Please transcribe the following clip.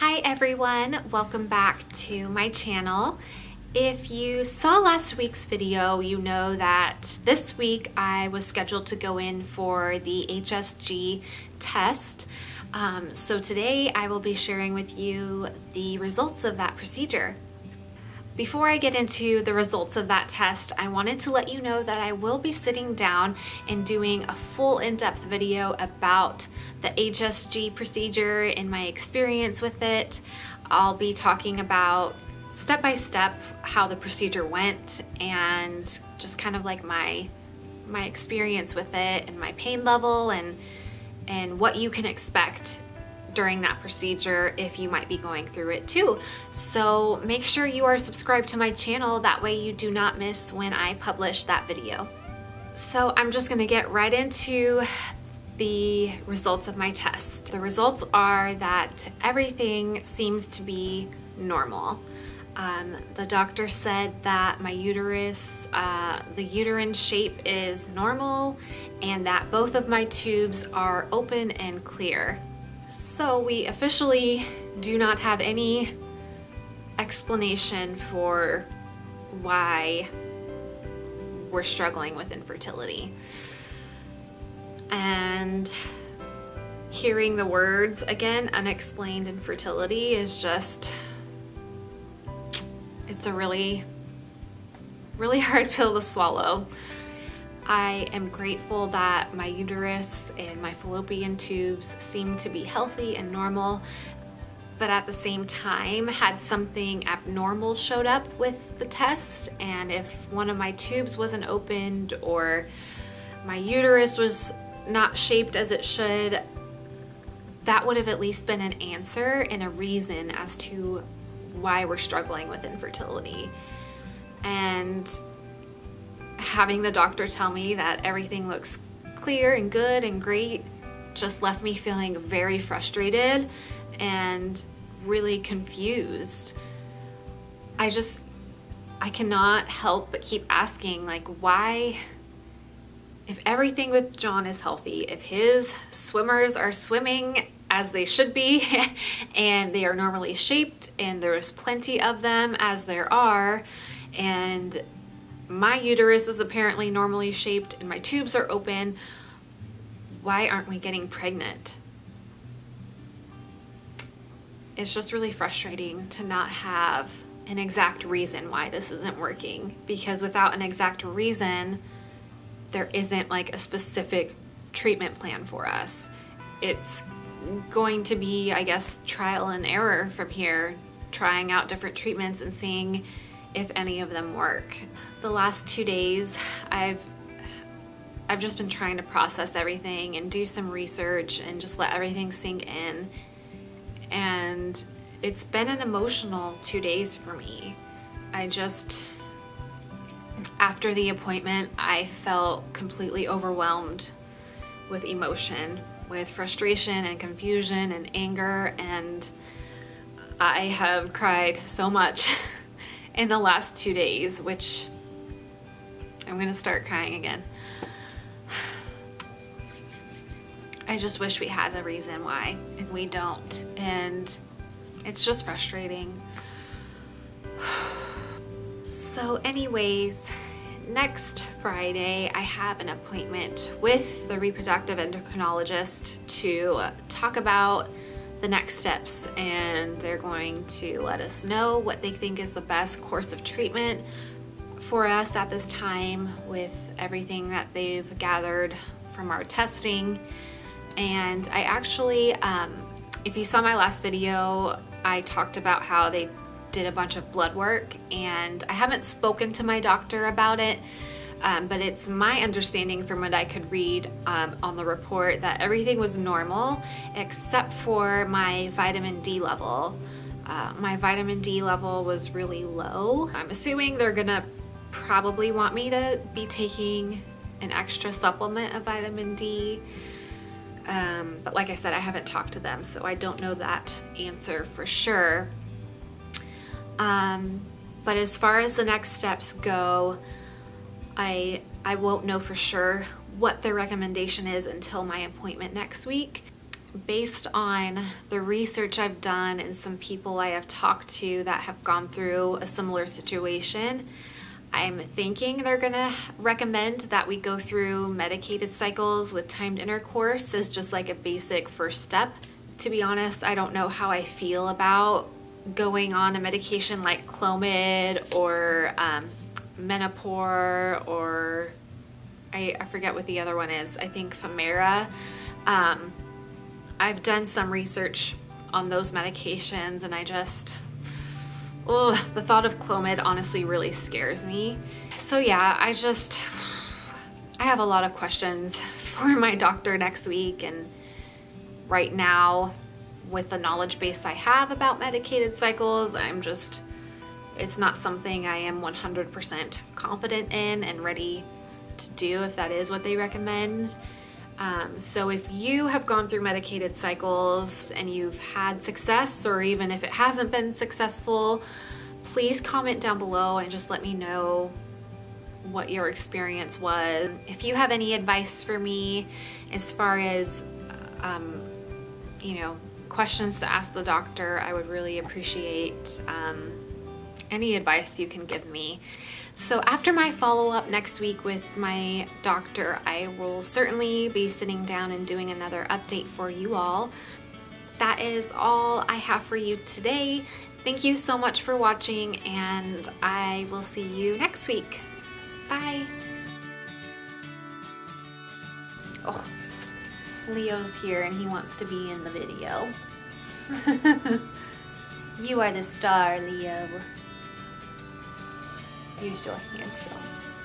Hi everyone, welcome back to my channel. If you saw last week's video, you know that this week I was scheduled to go in for the HSG test. Um, so today I will be sharing with you the results of that procedure. Before I get into the results of that test, I wanted to let you know that I will be sitting down and doing a full in-depth video about the HSG procedure and my experience with it. I'll be talking about step by step how the procedure went and just kind of like my my experience with it and my pain level and and what you can expect during that procedure if you might be going through it too. So make sure you are subscribed to my channel, that way you do not miss when I publish that video. So I'm just gonna get right into the results of my test. The results are that everything seems to be normal. Um, the doctor said that my uterus, uh, the uterine shape is normal and that both of my tubes are open and clear. So we officially do not have any explanation for why we're struggling with infertility. And hearing the words again, unexplained infertility is just, it's a really, really hard pill to swallow. I am grateful that my uterus and my fallopian tubes seem to be healthy and normal, but at the same time had something abnormal showed up with the test and if one of my tubes wasn't opened or my uterus was not shaped as it should, that would have at least been an answer and a reason as to why we're struggling with infertility. And having the doctor tell me that everything looks clear and good and great just left me feeling very frustrated and really confused. I just, I cannot help but keep asking like why, if everything with John is healthy, if his swimmers are swimming as they should be and they are normally shaped and there's plenty of them as there are and my uterus is apparently normally shaped and my tubes are open. Why aren't we getting pregnant? It's just really frustrating to not have an exact reason why this isn't working because without an exact reason, there isn't like a specific treatment plan for us. It's going to be, I guess, trial and error from here, trying out different treatments and seeing if any of them work. The last two days, I've I've just been trying to process everything and do some research and just let everything sink in. And it's been an emotional two days for me. I just, after the appointment, I felt completely overwhelmed with emotion, with frustration and confusion and anger, and I have cried so much. in the last two days, which I'm gonna start crying again. I just wish we had a reason why, and we don't. And it's just frustrating. So anyways, next Friday, I have an appointment with the reproductive endocrinologist to talk about the next steps and they're going to let us know what they think is the best course of treatment for us at this time with everything that they've gathered from our testing. And I actually, um, if you saw my last video, I talked about how they did a bunch of blood work and I haven't spoken to my doctor about it um, but it's my understanding from what I could read um, on the report that everything was normal except for my vitamin D level. Uh, my vitamin D level was really low. I'm assuming they're gonna probably want me to be taking an extra supplement of vitamin D. Um, but like I said, I haven't talked to them, so I don't know that answer for sure. Um, but as far as the next steps go, I, I won't know for sure what the recommendation is until my appointment next week. based on the research I've done and some people I have talked to that have gone through a similar situation, I'm thinking they're gonna recommend that we go through medicated cycles with timed intercourse as just like a basic first step. To be honest, I don't know how I feel about going on a medication like Clomid or um, Menopur or I, I, forget what the other one is. I think Femara. Um, I've done some research on those medications and I just, oh, the thought of Clomid honestly really scares me. So yeah, I just, I have a lot of questions for my doctor next week and right now with the knowledge base I have about medicated cycles, I'm just, it's not something I am 100% confident in and ready to do if that is what they recommend. Um, so if you have gone through medicated cycles and you've had success, or even if it hasn't been successful, please comment down below and just let me know what your experience was. If you have any advice for me as far as, um, you know, questions to ask the doctor, I would really appreciate um, any advice you can give me. So after my follow-up next week with my doctor, I will certainly be sitting down and doing another update for you all. That is all I have for you today. Thank you so much for watching and I will see you next week. Bye. Oh, Leo's here and he wants to be in the video. you are the star, Leo use your hand.